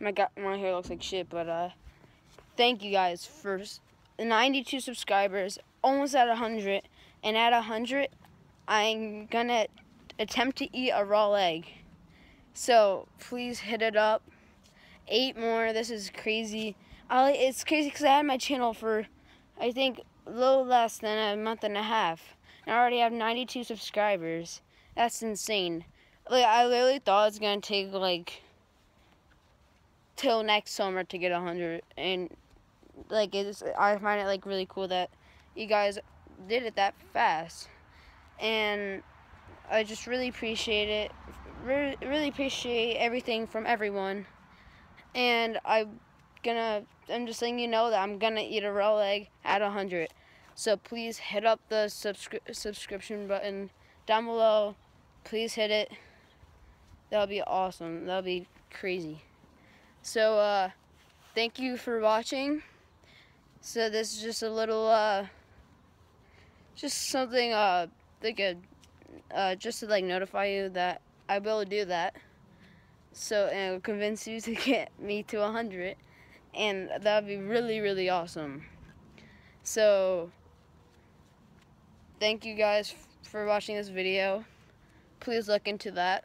My got my hair looks like shit, but uh, thank you guys for 92 subscribers, almost at 100, and at 100, I'm gonna attempt to eat a raw egg. So please hit it up. Eight more. This is crazy. I, it's crazy because I had my channel for, I think, a little less than a month and a half. And I already have 92 subscribers. That's insane. Like I literally thought it was gonna take like till next summer to get 100, and like it's I find it like really cool that you guys did it that fast, and I just really appreciate it. Really, really appreciate everything from everyone, and I'm gonna. I'm just letting you know that I'm gonna eat a raw egg at 100. So please hit up the subscri- subscription button down below. Please hit it. That'll be awesome. That'll be crazy. So, uh, thank you for watching. So this is just a little, uh, just something, uh, like a, uh, just to like notify you that I will do that. So, and convince you to get me to 100. And that would be really, really awesome. So, thank you guys for watching this video. Please look into that.